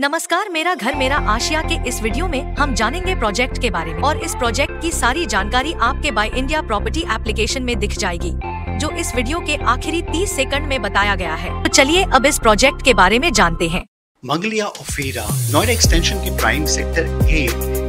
नमस्कार, मेरा घर, मेरा आशिया के इस वीडियो में हम जानेंगे प्रोजेक्ट के बारे में और इस प्रोजेक्ट की सारी जानकारी आपके बाय इंडिया प्रॉपर्टी एप्लीकेशन में दिख जाएगी, जो इस वीडियो के आखिरी 30 सेकंड में बताया गया है। तो चलिए अब इस प्रोजेक्ट के बारे में जानते हैं। मंगलिया ओफेरा नोएडा एक्सटेंशन के प्राइम सेक्टर ए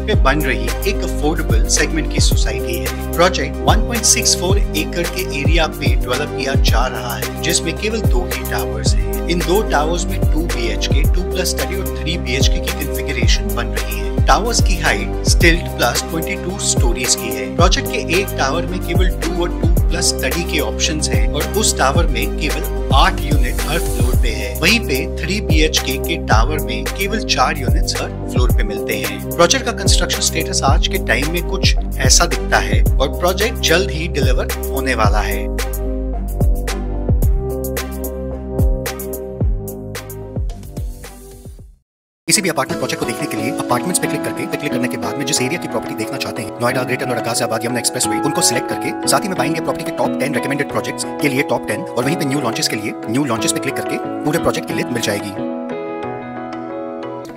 पे बन रही एक अफोर्डेबल सेगमेंट की सोसाइटी है। प्रोजेक्ट 1.64 एकड़ के एरिया पे डेवलप किया जा रहा है, जिसमें केवल दो ही टावर्स हैं। इन दो टावर्स में 2 बीएचके 2 प्लस स्टडी और 3 बीएचके की कॉन्फ़िगरेशन बन रही है। टावर्स की हाइट स्टिल्ट प्लस 22 स्टोरीज की है। प्रोजेक्ट के एक टावर में केवल 2 और 2 प्लस स्टडी के ऑप्शंस हैं और उस टावर में केवल आठ यूनिट हर फ्लोर पे है। वहीं पे थ्री बी एच के के टावर में केवल चार यूनिट्स हर फ्लोर पे मिलते हैं। प्रोजेक्ट का कंस्ट्रक्शन स्टेटस आज के टाइम में कुछ ऐसा दिखता है और प्रोजेक्ट जल्द ही डिलीवर होने वाला है। किसी भी अपार्टमेंट प्रोजेक्ट को देखने के लिए अपार्टमेंट्स पे क्लिक करके, पे क्लिक करने के बाद में जिस एरिया की प्रॉपर्टी देखना चाहते हैं Noida greater Noida Ghaziabad Yamuna express way उनको सिलेक्ट करके, साथ ही में पाएँगे प्रॉपर्टी के टॉप टेन रिकमेंडेड प्रोजेक्ट्स के लिए टॉप टेन और वहीं पे न्यू लॉन्चेस के लिए न्यू लॉन्चेस पे क्लिक करके पूरे प्रोजेक्ट की लिस्ट मिल जाएगी।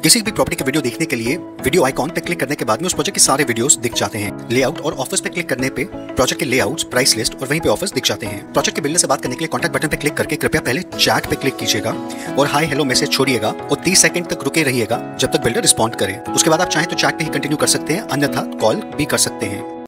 किसी भी प्रॉपर्टी के वीडियो देखने के लिए वीडियो आइकॉन पे क्लिक करने के बाद में उस प्रोजेक्ट के सारे वीडियोस दिख जाते हैं। लेआउट और ऑफ़िस पे क्लिक करने पे प्रोजेक्ट के लेआउट प्राइस लिस्ट और वहीं पे ऑफ़िस दिख जाते हैं। प्रोजेक्ट के बिल्डर से बात करने के लिए कॉन्टेक्ट बटन पे क्लिक करके कृपया पहले चैट पे क्लिक कीजिएगा और हाई हेलो मैसेज छोड़िएगा और 30 सेकंड तक रुके रहिएगा जब तक बिल्डर रिस्पॉन्ड करे। उसके बाद आप चाहे तो चैट पे ही कंटिन्यू कर सकते हैं, अन्यथा कॉल भी कर सकते हैं।